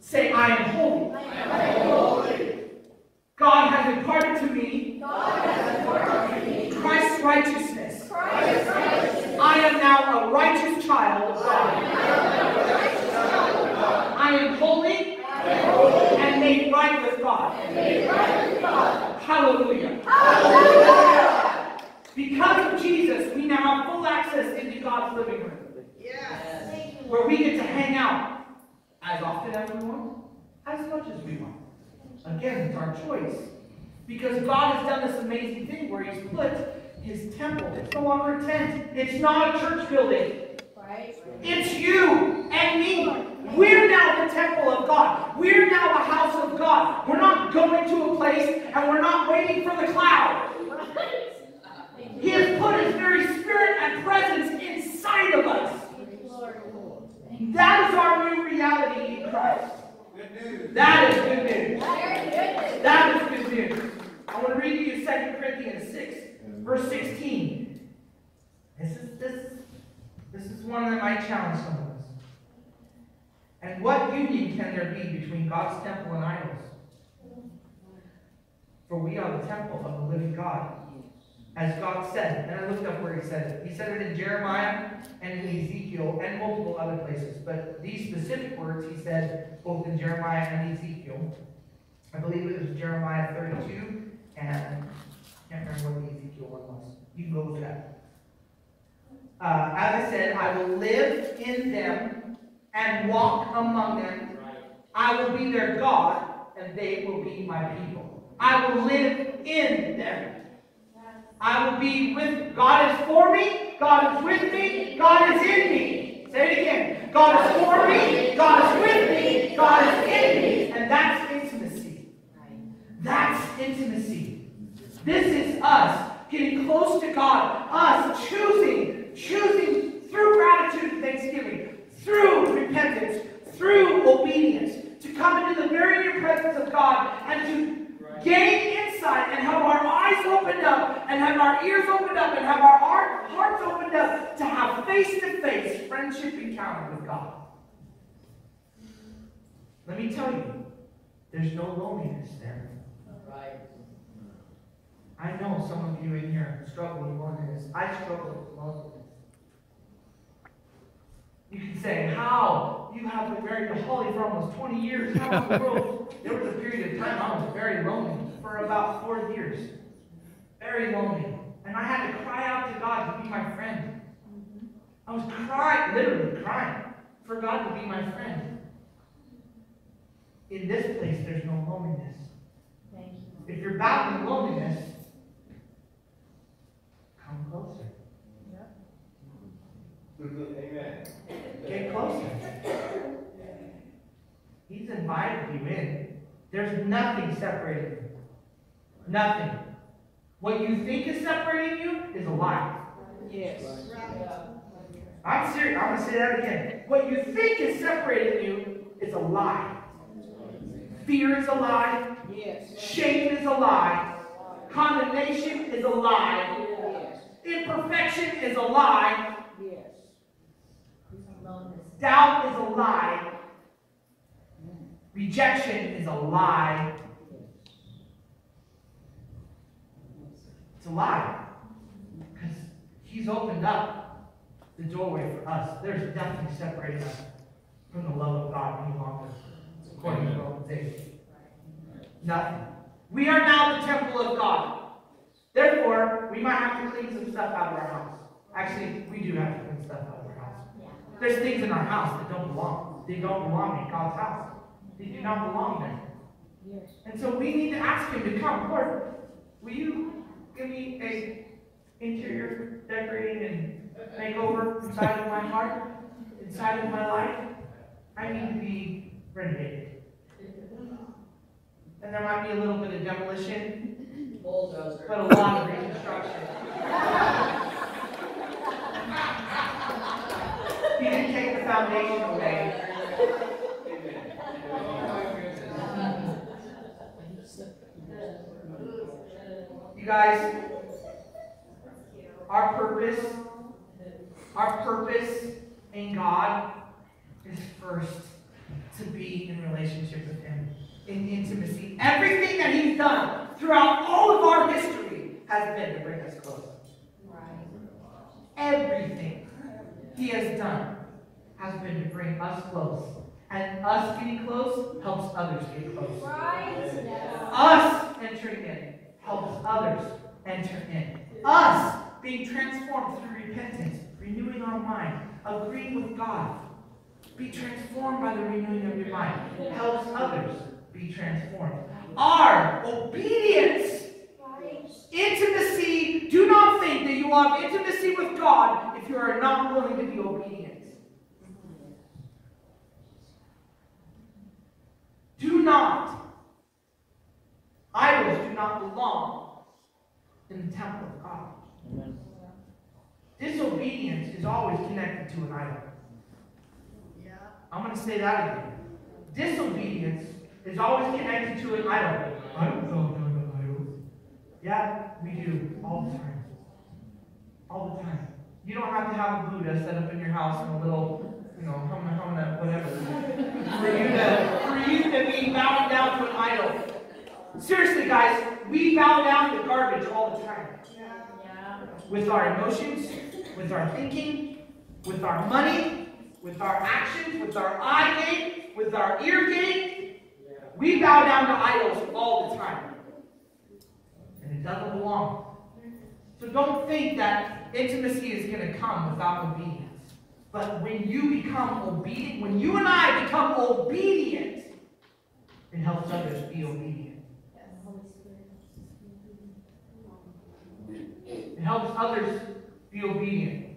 Say, I am holy. God has imparted to me Christ's righteousness. I am now a righteous child of God. I am holy made right with God. Hallelujah. Because of Jesus, we now have full access into God's living room you. where we get to hang out as often as we want, as much as we want. Again, it's our choice. Because God has done this amazing thing where He's put His temple. It's no longer a tent. It's not a church building. It's you and me. We're now the temple of God. We're now the house of God. We're not going to a place and we're not waiting for the cloud. He has put His very spirit and presence inside of us. That is our new reality in Christ. That is good news. That is good news. I want to read to you 2 Corinthians 6, verse 16. This is this, this is one that might challenge some of us. And what union can there be between God's temple and idols? For we are the temple of the living God. As God said, and I looked up where he said it. He said it in Jeremiah and in Ezekiel and multiple other places. But these specific words he said both in Jeremiah and Ezekiel. I believe it was Jeremiah 32 and I can't remember what the Ezekiel one was. You can go look it up. Uh, as I said, I will live in them and walk among them. I will be their God, and they will be my people. I will live in them. I will be with God is for me, God is with me, God is in me. Say it again. God is for me, God is with me, God is in me. And that's intimacy. That's intimacy. This is us getting close to God, us choosing, choosing through gratitude and thanksgiving, through repentance, through obedience, to come into the very near presence of God and to gain insight and have our eyes opened up and have our ears opened up and have our heart, hearts opened up to have face-to-face friendship encounter with God. Let me tell you, there's no loneliness there. I know some of you in here struggle with loneliness. I struggle with loneliness. You can say, How? You have been married to Holly for almost 20 years. How in the world? There was a period of time I was very lonely for about four years. Very lonely. And I had to cry out to God to be my friend. I was crying, literally crying, for God to be my friend. In this place, there's no loneliness. Thank you. If you're battling loneliness, come closer. Amen. Get closer. He's invited you in. There's nothing separating you. Nothing. What you think is separating you is a lie. Yes. I'm serious. I'm going to say that again. What you think is separating you is a lie. Fear is a lie. Yes. Shame is a lie. Condemnation is a lie. Yes. Imperfection is a lie. Doubt is a lie. Rejection is a lie. It's a lie. Because he's opened up the doorway for us. There's nothing separating us from the love of God any longer. According to Romans 8. Nothing. We are now the temple of God. Therefore, we might have to clean some stuff out of our house. Actually, we do have to clean stuff out. There's things in our house that don't belong. They don't belong in God's house. They do not belong there. Yes. And so we need to ask Him to come. Lord, will you give me a interior decorating and makeover inside of my heart, inside of my life? I need to be renovated. And there might be a little bit of demolition, Bulldozer. but a lot of reconstruction. He didn't take the foundation away. You guys, our purpose Our purpose in God is first to be in relationship with Him, in intimacy. Everything that He's done throughout all of our history has been to bring us close. Everything He has done has been to bring us close. And us getting close helps others get close. Us entering in helps others enter in. Us being transformed through repentance, renewing our mind, agreeing with God. Be transformed by the renewing of your mind. Helps others be transformed. Our obedience, intimacy, do not think that you will have intimacy with God if you are not willing to be obedient. Do not. Idols do not belong in the temple of God. Disobedience is always connected to an idol. Yeah. I'm going to say that again. Disobedience is always connected to an idol. I don't know no idols. Yeah, we do all the time. All the time. You don't have to have a Buddha set up in your house in a little, you know, hum hum whatever. For you to for you to be bowing down to an idol. Seriously, guys, we bow down to garbage all the time. Yeah. Yeah. With our emotions, with our thinking, with our money, with our actions, with our eye gate, with our ear gate. Yeah. We bow down to idols all the time. And it doesn't belong. So don't think that intimacy is going to come without obedience. But when you become obedient, when you and I become obedient, it helps others be obedient. It helps others be obedient.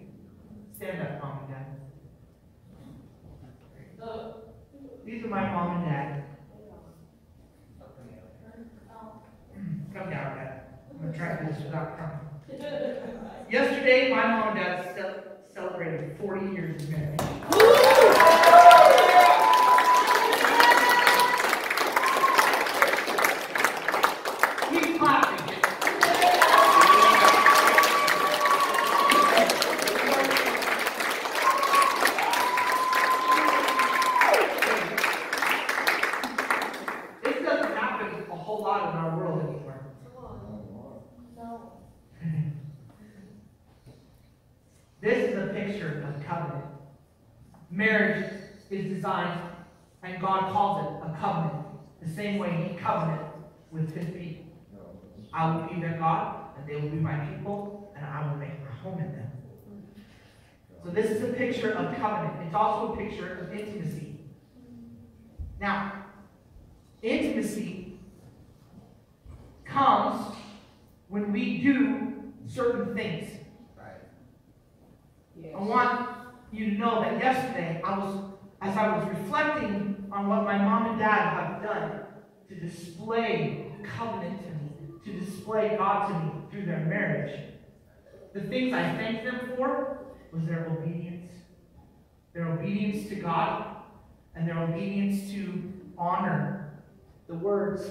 Stand up, mom and dad. These are my mom and dad. Come down, dad. I'm try to do this without crying. Yesterday, my mom and dad ce- celebrated 40 years of marriage. Keep clapping. This doesn't happen a whole lot in our world anymore. This is a picture of covenant. Marriage is designed, and God calls it a covenant, the same way He covenanted with His people. I will be their God, and they will be my people, and I will make my home in them. So this is a picture of covenant. It's also a picture of intimacy. Now, intimacy comes when we do certain things. I want you to know that yesterday I was, as I was reflecting on what my mom and dad have done to display covenant to me, to display God to me through their marriage, the things I thanked them for was their obedience. Their obedience to God and their obedience to honor the words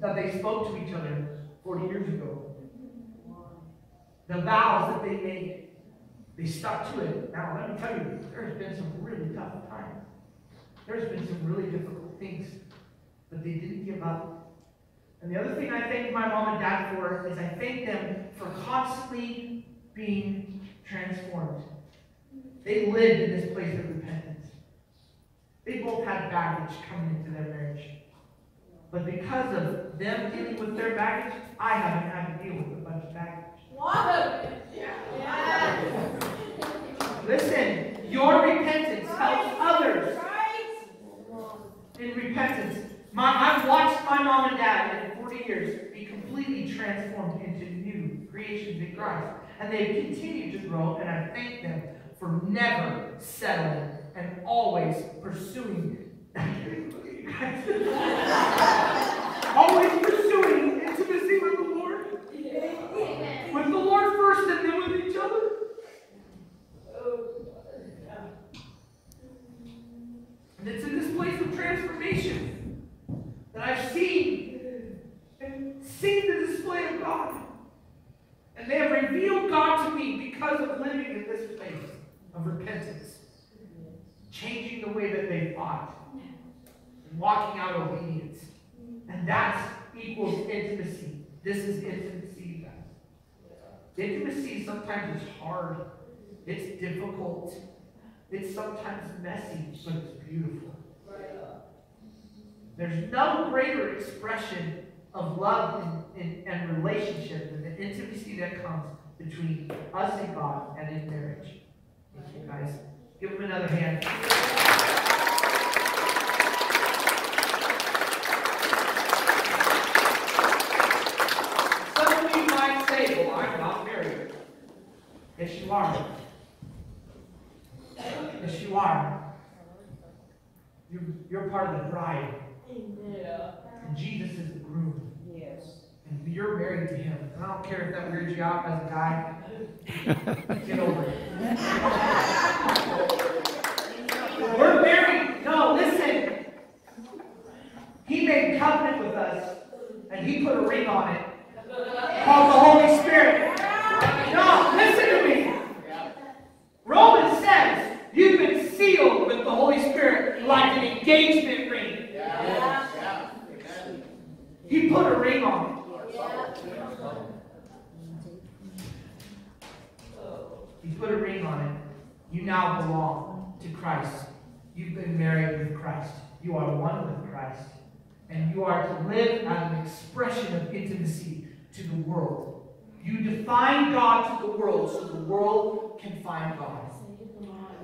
that they spoke to each other 40 years ago. The vows that they made, they stuck to it. Now, let me tell you, there's been some really tough times. There's been some really difficult things, but they didn't give up. And the other thing I thank my mom and dad for is I thank them for constantly being transformed. They lived in this place of repentance. They both had baggage coming into their marriage. But because of them dealing with their baggage, I haven't had to deal with a bunch of baggage. Listen, your repentance helps others in repentance. My, I've watched my mom and dad in 40 years be completely transformed into new creations in Christ. And they've continued to grow, and I thank them for never settling and always pursuing. always pursuing that I've seen and seen the display of God. And they have revealed God to me because of living in this place of repentance, changing the way that they thought, walking out obedience. And that equals intimacy. This is intimacy, guys. Intimacy sometimes is hard, it's difficult, it's sometimes messy, but it's beautiful. There's no greater expression of love and, and, and relationship than the intimacy that comes between us and God and in marriage. Thank you, guys. Give them another hand. Some of you might say, well, I'm not married. Yes, you are. Yes, you are. You're, you're part of the bride. And Jesus is the groom. Yes. And you're married to him. And I don't care if that weirds you out as a guy. Get over it. We're married. No, listen. He made covenant with us, and he put a ring on it called the Holy Spirit. No, listen to me. Romans says you've been sealed with the Holy Spirit like an engagement ring. He put a ring on it. He put a ring on it. You now belong to Christ. You've been married with Christ. You are one with Christ. And you are to live as an expression of intimacy to the world. You define God to the world so the world can find God.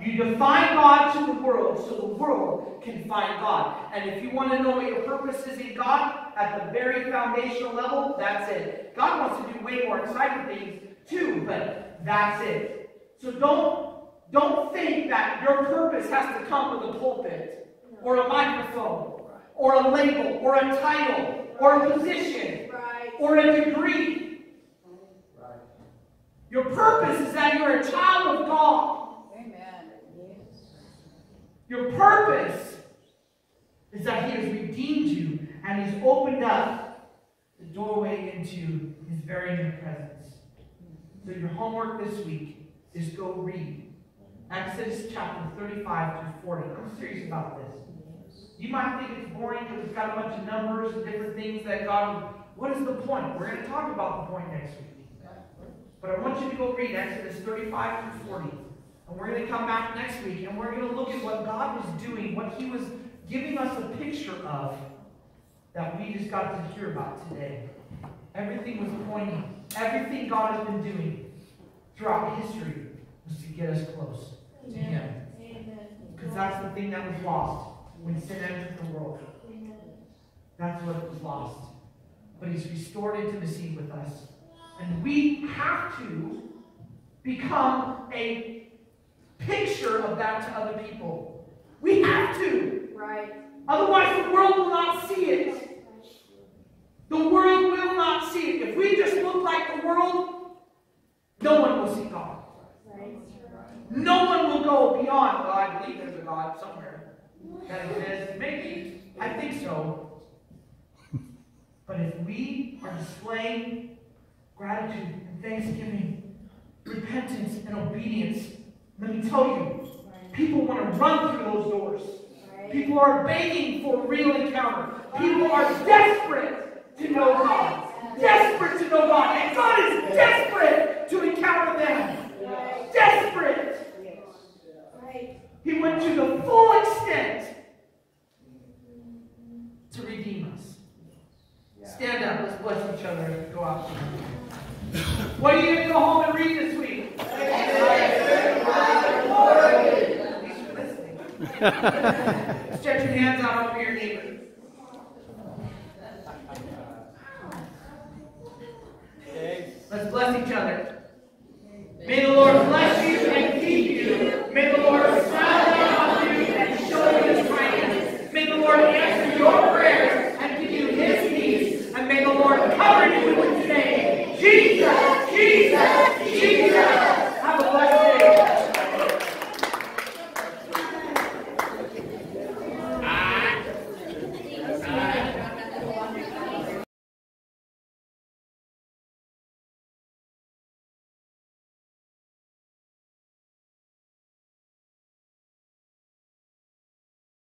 You define God to the world so the world can find God. And if you want to know what your purpose is in God, at the very foundational level, that's it. God wants to do way more exciting things too, but that's it. So don't, don't think that your purpose has to come with a pulpit or a microphone or a label or a title or a position or a degree. Your purpose is that you're a child of God. Your purpose is that He has redeemed you and He's opened up the doorway into His very presence. So your homework this week is go read Exodus chapter 35 through 40. I'm serious about this. You might think it's boring because it's got a bunch of numbers and different things that God. What is the point? We're going to talk about the point next week. But I want you to go read Exodus 35 through 40. And we're going to come back next week and we're going to look at what God was doing, what He was giving us a picture of that we just got to hear about today. Everything was pointing, everything God has been doing throughout history was to get us close to Him. Because that's the thing that was lost when sin entered the world. That's what was lost. But He's restored intimacy with us. And we have to become a picture of that to other people. We have to. Right. Otherwise, the world will not see it. The world will not see it. If we just look like the world, no one will see God. Right. No one will go beyond, well, I believe there's a God somewhere that exists. Maybe. I think so. But if we are displaying gratitude and thanksgiving, repentance and obedience, let me tell you, people want to run through those doors. People are begging for real encounter. People are desperate to know God. Desperate to know God. And God is desperate to encounter them. Desperate. He went to the full extent to redeem us. Stand up. Let's bless each other and go out. What are you going to go home and read this week? Stretch your hands out over your neighbor. Let's bless each other. May the Lord bless you and keep you. May the Lord smile down on you and show you his kindness. May the Lord answer your prayers and give you his peace. And may the Lord cover you